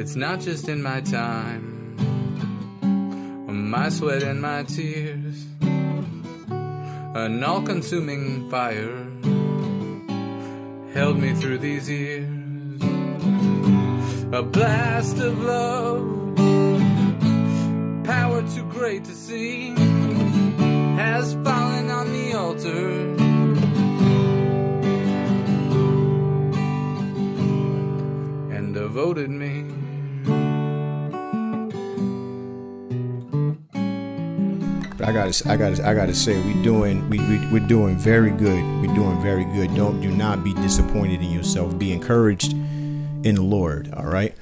It's not just in my time, my sweat and my tears. An all consuming fire held me through these years. A blast of love, power too great to see, I gotta, I gotta, I gotta say, we doing, we, we we're doing very good. We're doing very good. Don't, do not be disappointed in yourself. Be encouraged in the Lord. All right,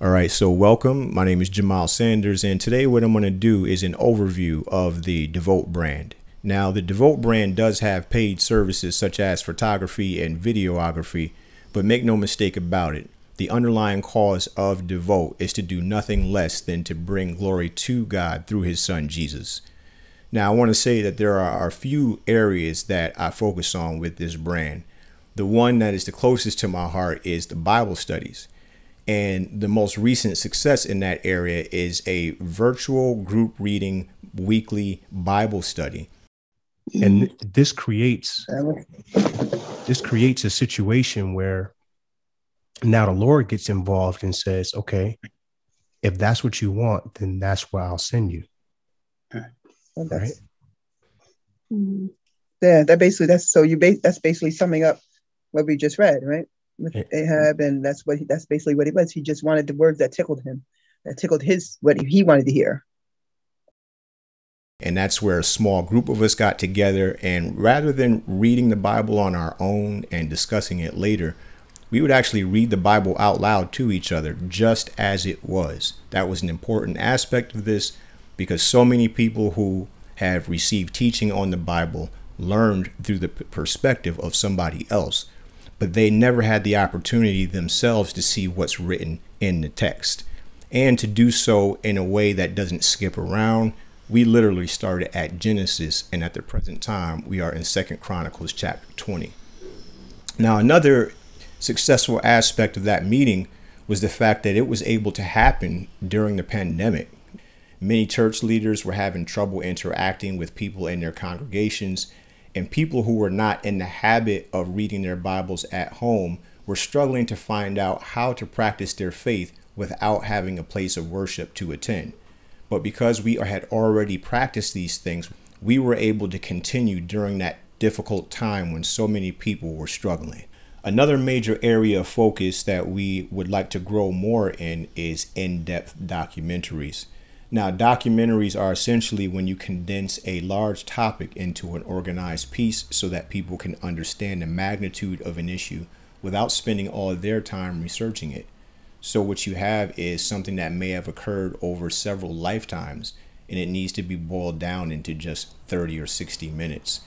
all right. So welcome. My name is Jamal Sanders, and today what I'm gonna do is an overview of the Devote brand. Now, the Devote brand does have paid services such as photography and videography, but make no mistake about it. The underlying cause of Devote is to do nothing less than to bring glory to God through His Son Jesus. Now, I want to say that there are a few areas that I focus on with this brand. The one that is the closest to my heart is the Bible studies. And the most recent success in that area is a virtual group reading weekly Bible study. And this creates this creates a situation where now the Lord gets involved and says, "Okay, if that's what you want, then that's where I'll send you." Well, that's, right. Yeah, that basically that's so you base that's basically summing up what we just read, right? With Ahab, and that's what he, that's basically what he was. He just wanted the words that tickled him, that tickled his what he wanted to hear. And that's where a small group of us got together, and rather than reading the Bible on our own and discussing it later, we would actually read the Bible out loud to each other just as it was. That was an important aspect of this because so many people who have received teaching on the Bible learned through the perspective of somebody else, but they never had the opportunity themselves to see what's written in the text and to do so in a way that doesn't skip around. We literally started at Genesis and at the present time we are in Second Chronicles chapter 20. Now another successful aspect of that meeting was the fact that it was able to happen during the pandemic Many church leaders were having trouble interacting with people in their congregations, and people who were not in the habit of reading their Bibles at home were struggling to find out how to practice their faith without having a place of worship to attend. But because we had already practiced these things, we were able to continue during that difficult time when so many people were struggling. Another major area of focus that we would like to grow more in is in depth documentaries. Now, documentaries are essentially when you condense a large topic into an organized piece so that people can understand the magnitude of an issue without spending all their time researching it. So, what you have is something that may have occurred over several lifetimes and it needs to be boiled down into just 30 or 60 minutes.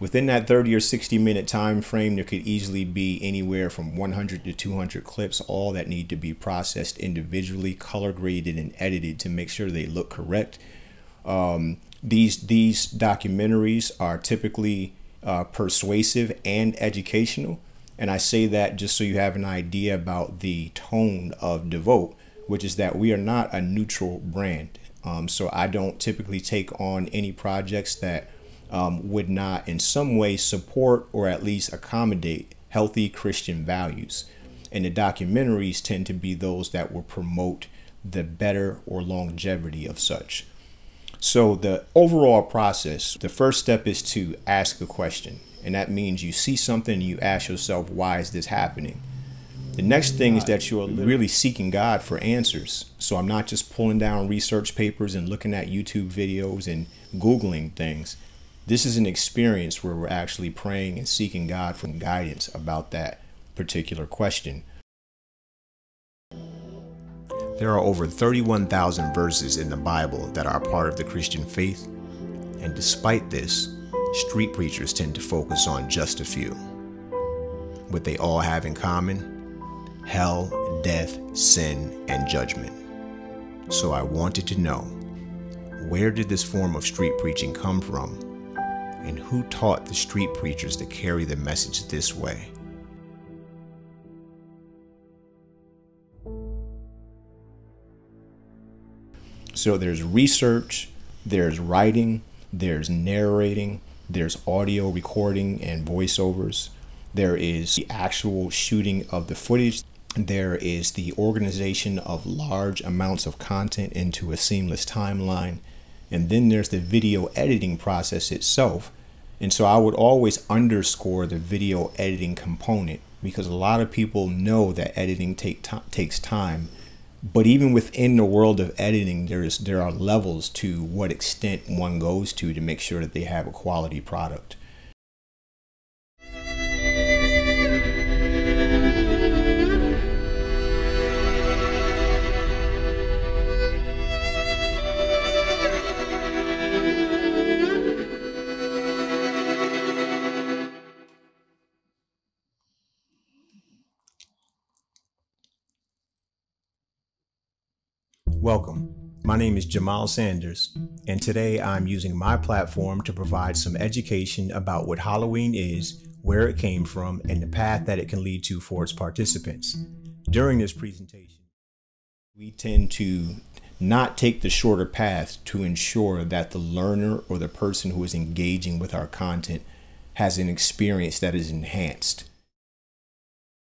Within that 30 or 60 minute time frame, there could easily be anywhere from 100 to 200 clips, all that need to be processed individually, color graded, and edited to make sure they look correct. Um, these these documentaries are typically uh, persuasive and educational, and I say that just so you have an idea about the tone of Devote, which is that we are not a neutral brand. Um, so I don't typically take on any projects that um, would not in some way support or at least accommodate healthy Christian values. And the documentaries tend to be those that will promote the better or longevity of such. So, the overall process, the first step is to ask a question. And that means you see something and you ask yourself, why is this happening? The next thing is that you're really seeking God for answers. So, I'm not just pulling down research papers and looking at YouTube videos and Googling things. This is an experience where we're actually praying and seeking God for guidance about that particular question. There are over 31,000 verses in the Bible that are part of the Christian faith, and despite this, street preachers tend to focus on just a few. What they all have in common hell, death, sin, and judgment. So I wanted to know where did this form of street preaching come from and who taught the street preachers to carry the message this way? So there's research, there's writing, there's narrating, there's audio recording and voiceovers. There is the actual shooting of the footage. There is the organization of large amounts of content into a seamless timeline. And then there's the video editing process itself. And so I would always underscore the video editing component because a lot of people know that editing take takes time but even within the world of editing there's there are levels to what extent one goes to to make sure that they have a quality product Welcome. My name is Jamal Sanders, and today I'm using my platform to provide some education about what Halloween is, where it came from, and the path that it can lead to for its participants. During this presentation, we tend to not take the shorter path to ensure that the learner or the person who is engaging with our content has an experience that is enhanced.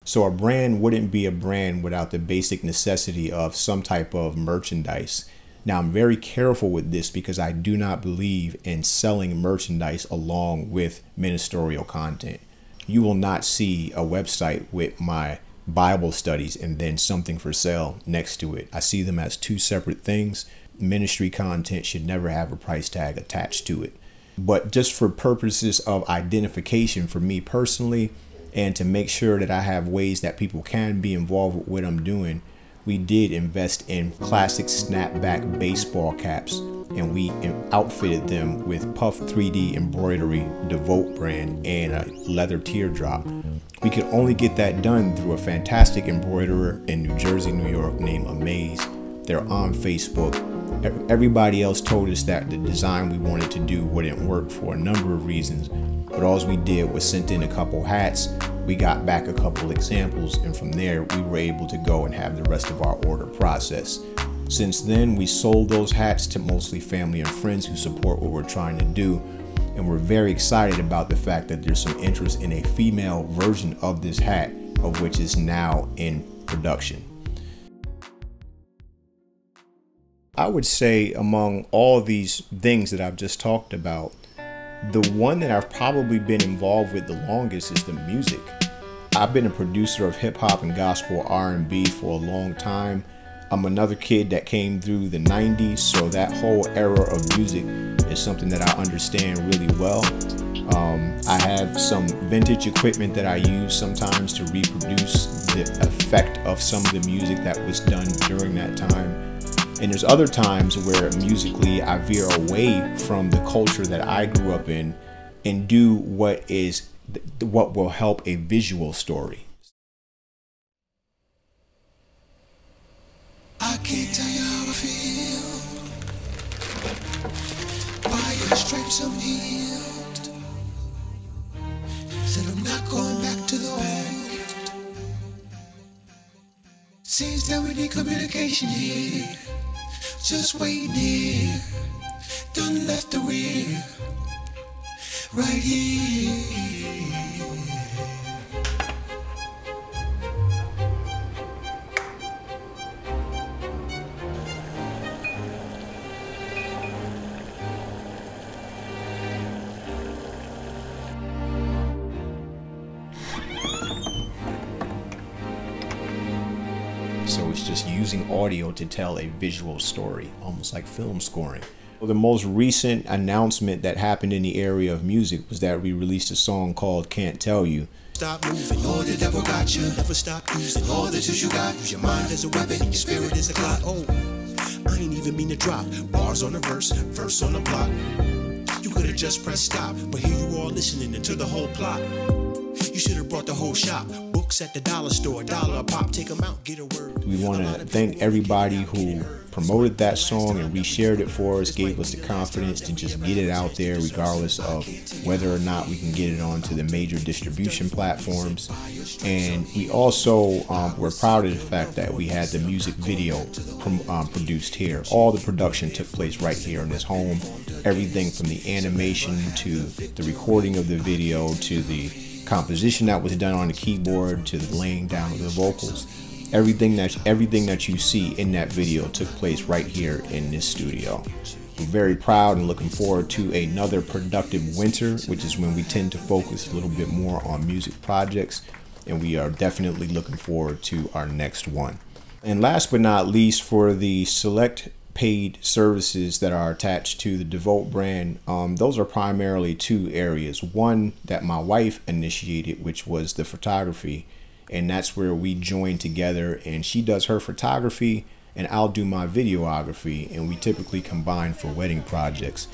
So a brand wouldn't be a brand without the basic necessity of some type of merchandise. Now I'm very careful with this because I do not believe in selling merchandise along with ministerial content. You will not see a website with my Bible studies and then something for sale next to it. I see them as two separate things. Ministry content should never have a price tag attached to it. But just for purposes of identification for me personally, and to make sure that I have ways that people can be involved with what I'm doing, we did invest in classic snapback baseball caps and we outfitted them with Puff 3D embroidery, Devote brand, and a leather teardrop. We could only get that done through a fantastic embroiderer in New Jersey, New York named Amaze. They're on Facebook. Everybody else told us that the design we wanted to do wouldn't work for a number of reasons, but all we did was sent in a couple hats. We got back a couple examples, and from there, we were able to go and have the rest of our order process. Since then, we sold those hats to mostly family and friends who support what we're trying to do. And we're very excited about the fact that there's some interest in a female version of this hat, of which is now in production. I would say, among all these things that I've just talked about, the one that I've probably been involved with the longest is the music. I've been a producer of hip hop and gospel R&B for a long time. I'm another kid that came through the 90s, so that whole era of music is something that I understand really well. Um, I have some vintage equipment that I use sometimes to reproduce the effect of some of the music that was done during that time. And there's other times where musically I veer away from the culture that I grew up in and do what is what will help a visual story. I can't tell you how I feel. By your stripes I'm healed. Said I'm not going Seems that we need communication here just waiting here. Done left the rear, right here. So it's just using audio to tell a visual story, almost like film scoring. Well, the most recent announcement that happened in the area of music was that we released a song called Can't Tell You. Stop moving, all the devil got you. Never stop using all the tools you got. Use your mind as a weapon, your spirit is a clock. Oh, I ain't even mean to drop bars on the verse, verse on the block. You could have just pressed stop, but here you are listening to the whole plot. You should have brought the whole shop. Books at the dollar store, dollar pop, take them out, get a word. We want to thank everybody who promoted that song and reshared it for us, gave us the confidence to just get it out there, regardless of whether or not we can get it onto the major distribution platforms. And we also um, were proud of the fact that we had the music video um, produced here. All the production took place right here in this home. Everything from the animation to the recording of the video to the composition that was done on the keyboard to the laying down of the vocals. Everything that everything that you see in that video took place right here in this studio. We're very proud and looking forward to another productive winter which is when we tend to focus a little bit more on music projects and we are definitely looking forward to our next one. And last but not least for the select paid services that are attached to the Devote brand, um, those are primarily two areas. One that my wife initiated, which was the photography, and that's where we join together. And she does her photography, and I'll do my videography, and we typically combine for wedding projects.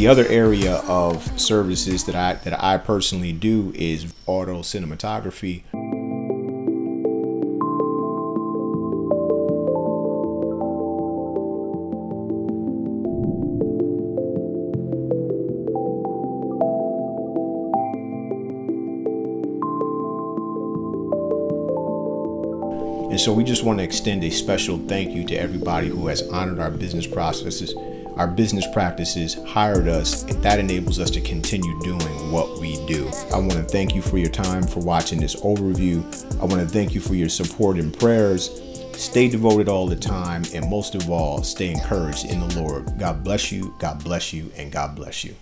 The other area of services that I that I personally do is auto cinematography. And so we just want to extend a special thank you to everybody who has honored our business processes our business practices hired us, and that enables us to continue doing what we do. I want to thank you for your time for watching this overview. I want to thank you for your support and prayers. Stay devoted all the time, and most of all, stay encouraged in the Lord. God bless you, God bless you, and God bless you.